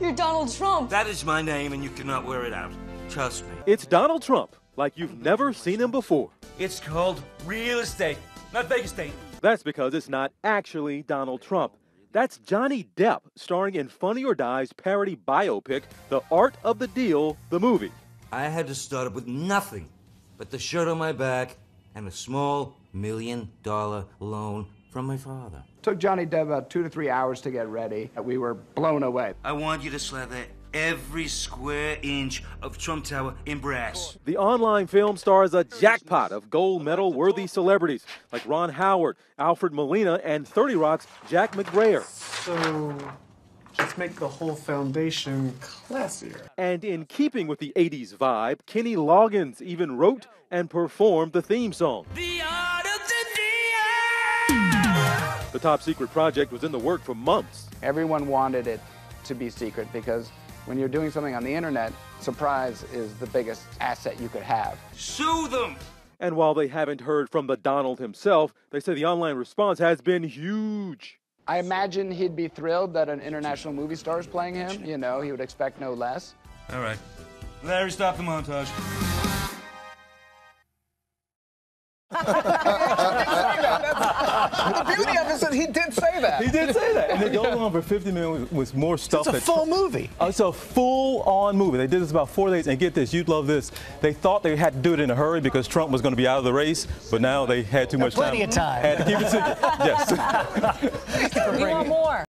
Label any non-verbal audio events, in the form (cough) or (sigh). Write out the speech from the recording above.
You're Donald Trump. That is my name, and you cannot wear it out. Trust me. It's Donald Trump, like you've never seen him before. It's called real estate, not fake estate. That's because it's not actually Donald Trump. That's Johnny Depp starring in Funny or Die's parody biopic, The Art of the Deal, the movie. I had to start up with nothing but the shirt on my back and a small million dollar loan from my father. Took Johnny Depp about two to three hours to get ready. We were blown away. I want you to slather every square inch of Trump Tower in brass. The online film stars a jackpot of gold medal worthy celebrities like Ron Howard, Alfred Molina, and 30 Rock's Jack McBrayer. So, just make the whole foundation classier. And in keeping with the 80s vibe, Kenny Loggins even wrote and performed the theme song. The The top secret project was in the work for months. Everyone wanted it to be secret because when you're doing something on the internet, surprise is the biggest asset you could have. Sue them! And while they haven't heard from the Donald himself, they say the online response has been huge. I imagine he'd be thrilled that an international movie star is playing him. You know, he would expect no less. All right. Larry, stop the montage. (laughs) the beauty of it is that he did say that. He did say that. And it goes on for 50 minutes with, with more stuff. It's a full movie. Uh, it's a full-on movie. They did this about four days. And get this, you'd love this. They thought they had to do it in a hurry because Trump was going to be out of the race, but now they had too much Plenty time. of time. Had to keep it secret. (laughs) yes. (laughs) We want more.